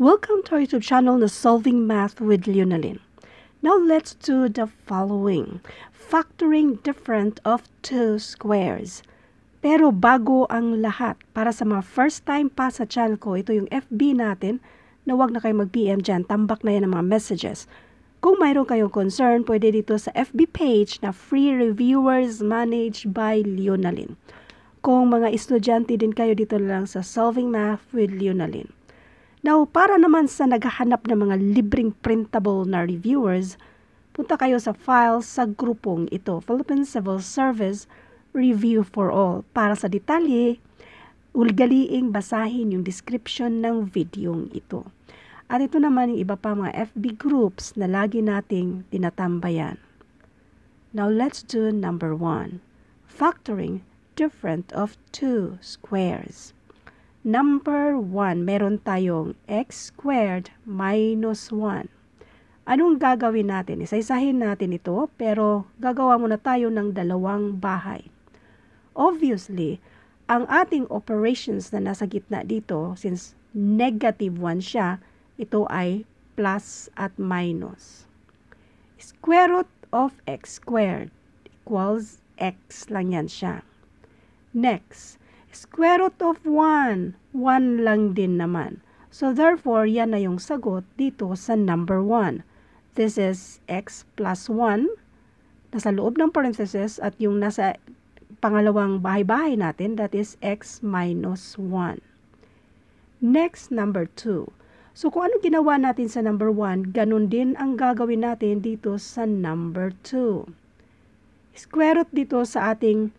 Welcome to our YouTube channel, The Solving Math with Leonalyn. Now let's do the following. Factoring different of two squares. Pero bago ang lahat, para sa mga first time pa sa channel ko, ito yung FB natin, na wag na kayo mag-PM dyan, tambak na yan ang mga messages. Kung mayroon kayong concern, pwede dito sa FB page na Free Reviewers Managed by Leonalyn. Kung mga estudyante din kayo dito lang sa Solving Math with Leonalyn. Now, para naman sa naghahanap ng mga libreng printable na reviewers, punta kayo sa files sa grupong ito, Philippine Civil Service Review for All. Para sa detalye, ulgaliing basahin yung description ng videong ito. At ito naman yung iba pa mga FB groups na lagi nating tinatambayan. Now, let's do number one. Factoring different of two squares. Number 1, meron tayong x squared minus 1. Anong gagawin natin? Isa-isahin natin ito, pero gagawa muna tayo ng dalawang bahay. Obviously, ang ating operations na nasa gitna dito, since negative 1 siya, ito ay plus at minus. Square root of x squared equals x lang yan siya. Next, Square root of 1, 1 lang din naman. So therefore, yan na yung sagot dito sa number 1. This is x plus 1 nasa loob ng parenthesis at yung nasa pangalawang bahay-bahay natin, that is x minus 1. Next, number 2. So kung ano ginawa natin sa number 1, ganun din ang gagawin natin dito sa number 2. Square root dito sa ating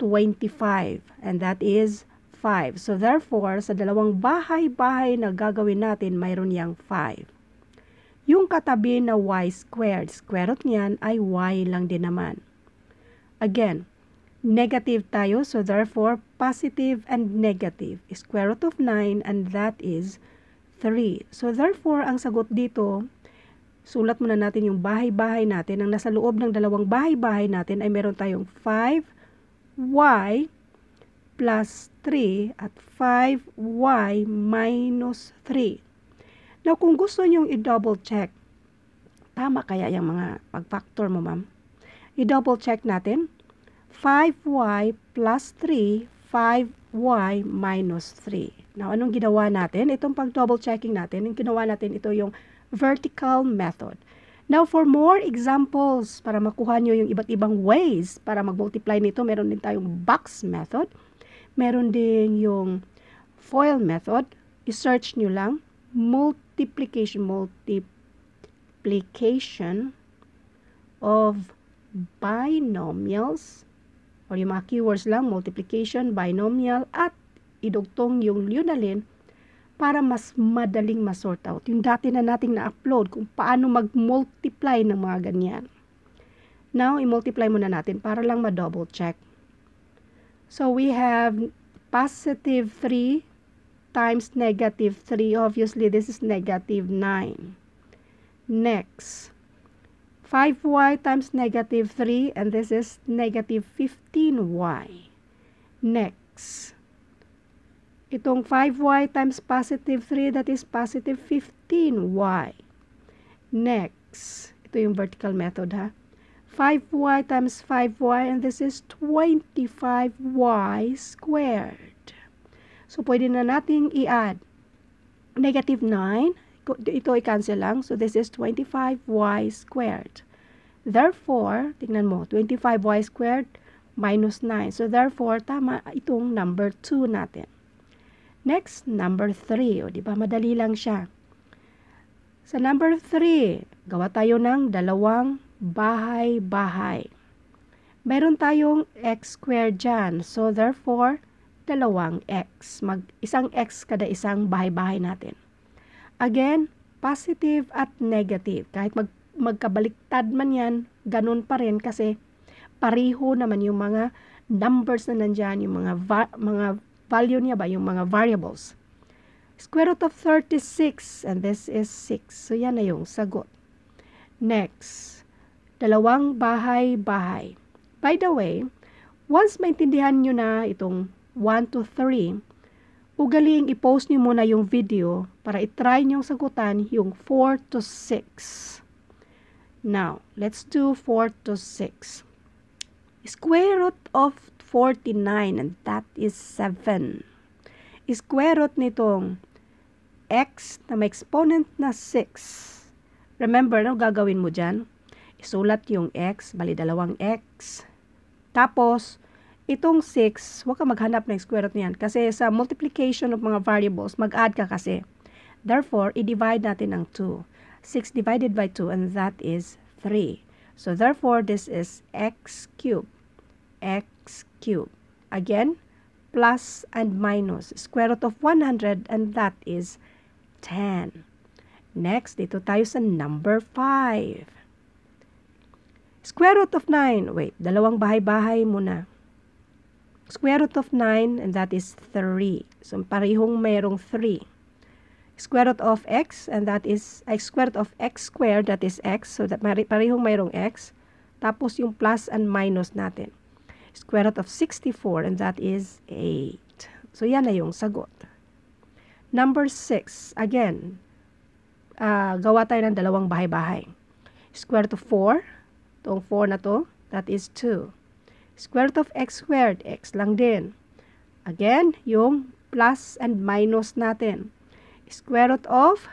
25 and that is 5. So therefore, sa dalawang bahay-bahay na gagawin natin, mayroon yang 5. Yung katabi na y squared, square root niyan ay y lang din naman. Again, negative tayo, so therefore, positive and negative. Square root of 9 and that is 3. So therefore, ang sagot dito, sulat muna natin yung bahay-bahay natin. Ang nasa loob ng dalawang bahay-bahay natin ay meron tayong 5, y plus 3 at 5y minus 3. Now, kung gusto nyo i-double check, tama kaya yung mga pag-factor mo, ma'am? I-double check natin. 5y plus 3, 5y minus 3. Now, anong ginawa natin? Itong pag-double checking natin, yung ginawa natin, ito yung vertical method. Now, for more examples, para makuha nyo yung iba't ibang ways para mag-multiply nito, meron din tayong box method. Meron din yung FOIL method. I-search nyo lang, multiplication, multiplication of binomials or yung mga keywords lang, multiplication, binomial, at idugtong yung lunalin para mas madaling ma-sort out. Yung dati na nating na-upload kung paano mag-multiply ng mga ganyan. Now, i-multiply muna natin para lang ma-double check. So, we have positive 3 times negative 3. Obviously, this is negative 9. Next, 5y times negative 3 and this is negative 15y. Next, Itong 5y times positive 3, that is positive 15y. Next, ito yung vertical method ha. 5y times 5y and this is 25y squared. So, pwede na nating i-add. Negative 9, ito i-cancel lang. So, this is 25y squared. Therefore, tingnan mo, 25y squared minus 9. So, therefore, tama itong number 2 natin. Next, number 3. O, di ba? Madali lang siya. Sa number 3, gawa tayo ng dalawang bahay-bahay. Meron tayong x squared dyan. So, therefore, dalawang x. Mag, isang x kada isang bahay-bahay natin. Again, positive at negative. Kahit mag, magkabaliktad man yan, ganun pa rin kasi pariho naman yung mga numbers na nandyan, yung mga, mga value niya ba, yung mga variables. Square root of 36, and this is 6. So, yan na yung sagot. Next, dalawang bahay-bahay. By the way, once maintindihan nyo na itong 1 to 3, ugaling i-post niyo muna yung video para itry niyong sagutan yung 4 to 6. Now, let's do 4 to 6. Square root of 49 and that is 7. Square root nitong x na may exponent na 6. Remember, no, gagawin mo dyan? Isulat yung x, bali dalawang x. Tapos, itong 6, huwag ka maghanap ng square root niyan. Kasi sa multiplication of mga variables, mag-add ka kasi. Therefore, i-divide natin ng 2. 6 divided by 2 and that is 3. So, therefore, this is x cubed. X cubed. Again, plus and minus. Square root of 100 and that is 10. Next, dito tayo sa number 5. Square root of 9. Wait, dalawang bahay-bahay muna. Square root of 9 and that is 3. So, parehong mayroong 3. Square root of x and that is, ay, square root of x squared, that is x. So, that parehong mayroong x. Tapos yung plus and minus natin. Square root of 64 and that is 8. So, yan na yung sagot. Number 6, again, uh, gawa tayo ng dalawang bahay-bahay. Square root of 4, itong 4 na to, that is 2. Square root of x squared, x lang din. Again, yung plus and minus natin. Square root of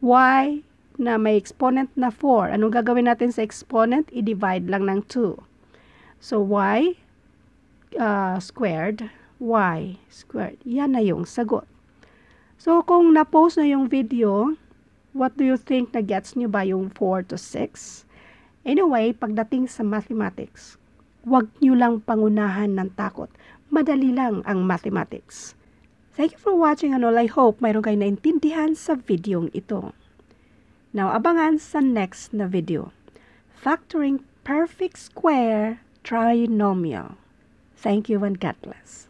y na may exponent na 4. Anong gagawin natin sa exponent? I-divide lang ng 2. So, y uh, squared, y squared. Yan na yung sagot. So, kung na-post na yung video, what do you think na gets nyo ba yung 4 to 6? Anyway, pagdating sa mathematics, wag nyo lang pangunahan ng takot. Madali lang ang mathematics. Thank you for watching and all. I hope mayroon kayo naintindihan sa videong ito. Now, abangan sa next na video. Factoring perfect square trinomial. Thank you and God bless.